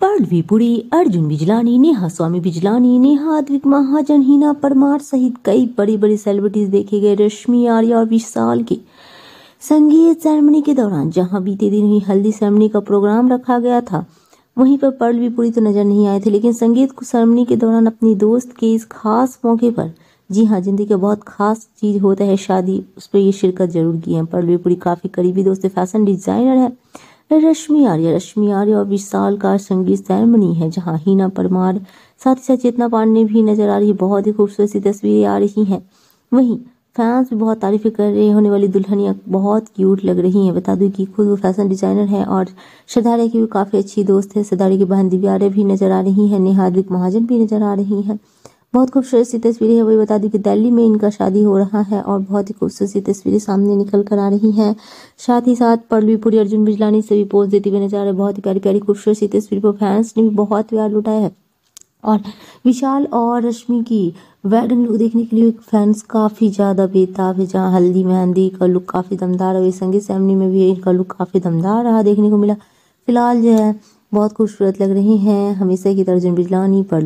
पृथ्वीपुरी अर्जुन बिजलानी, नेहा स्वामी बिजलानी, नेहा अद्विक महाजन, हिना परमार सहित कई बड़ी बड़ी सेलिब्रिटीज देखे गए रश्मि, आर्या और विशाल के संगीत सेरेमनी के दौरान, जहाँ बीते दिन ही हल्दी सेरेमनी का प्रोग्राम रखा गया था। वहीं पर पर्ल भी पूरी तो नज़र नहीं आए थे, लेकिन संगीत को सेरेमनी के दौरान अपनी दोस्त के इस खास मौके पर, जी हाँ ज़िंदगी का बहुत खास चीज़ होता है, शादी, उस पर ये शिरकत ज़रूर की है। पर्ल भी पूरी काफ़ी करीबी दोस्त फ़ैशन डिज़ाइनर है। रश्मि आर्य रश्मि आर्य और विशाल का संगीत सेरेमनी है, जहाँ हीना परमार, साथ ही साथ चेतना पांडे भी नज़र आ रही बहुत ही खूबसूरत सी तस्वीरें आ रही हैं। वहीं फैंस भी बहुत तारीफें कर रहे हैं, होने वाली दुल्हनिया बहुत क्यूट लग रही हैं, बता दूँ कि खुद वो फ़ैशन डिज़ाइनर है और शदारे की भी काफ़ी अच्छी दोस्त है शदारे की बहन दिव्यारे भी नज़र आ रही हैं नेहादिक महाजन भी नज़र आ रही हैं। बहुत खूबसूरत सी तस्वीरें है, वही बता दी कि दिल्ली में इनका शादी हो रहा है और बहुत ही खूबसूरत सी तस्वीरें सामने निकल कर आ रही हैं। साथ ही साथ पलवीपुरी अर्जुन बिजलानी से भी पोज देते हुए नज़र आ रहे बहुत ही प्यारी प्यारी खूबसूरत सी तस्वीर पर फैंस ने भी बहुत प्यार लुटाया है। और विशाल और रश्मि की वेडिंग लुक देखने के लिए फैंस काफ़ी ज़्यादा बेताब है, जहाँ हल्दी, मेहंदी का लुक काफ़ी दमदार है। संगीत सेरेमनी में भी इनका लुक काफ़ी दमदार रहा देखने को मिला। फ़िलहाल जो है, बहुत खूबसूरत लग रही हैं। हमेशा की तरह अर्जुन बिजलानी पर